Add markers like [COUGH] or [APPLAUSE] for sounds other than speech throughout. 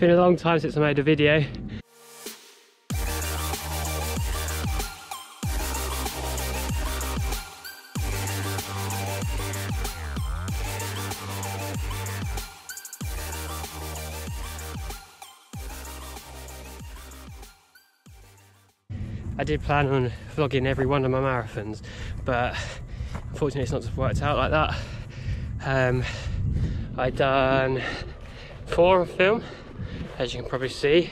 been a long time since I made a video. I did plan on vlogging every one of my marathons, but unfortunately it's not worked out like that. Um, I done four of film, as you can probably see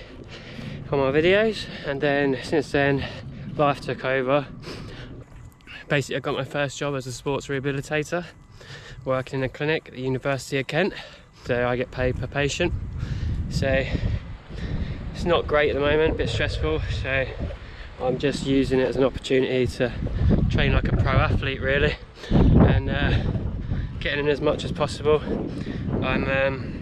on my videos, and then since then life took over. Basically, I got my first job as a sports rehabilitator, working in a clinic at the University of Kent. So I get paid per patient. So it's not great at the moment, a bit stressful. So I'm just using it as an opportunity to train like a pro athlete, really, and uh, getting in as much as possible. I'm um,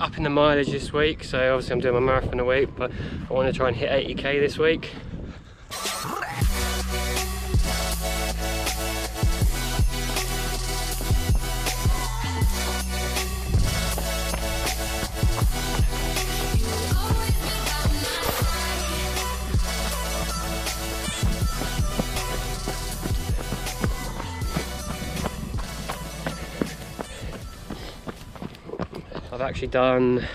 upping the mileage this week, so obviously I'm doing my marathon a week, but I want to try and hit 80k this week. I've actually done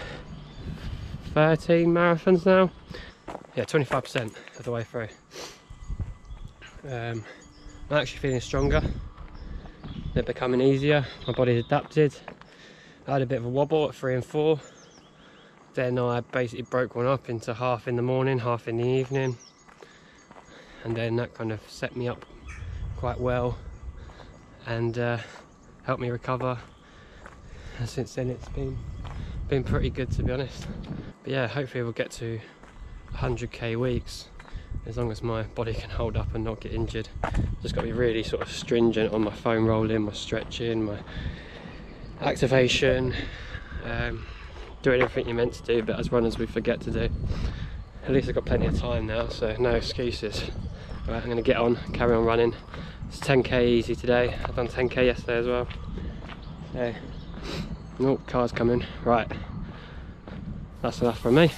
13 marathons now. Yeah, 25% of the way through. Um, I'm actually feeling stronger. They're becoming easier. My body's adapted. I had a bit of a wobble at three and four. Then I basically broke one up into half in the morning, half in the evening. And then that kind of set me up quite well and uh, helped me recover [LAUGHS] since then it's been been pretty good to be honest. But yeah hopefully we'll get to 100k weeks as long as my body can hold up and not get injured. Just got to be really sort of stringent on my foam rolling my stretching my activation um, doing everything you're meant to do but as runners we forget to do. At least I've got plenty of time now so no excuses. Right I'm going to get on carry on running. It's 10k easy today. I've done 10k yesterday as well. So Oh, car's coming. Right. That's enough from me.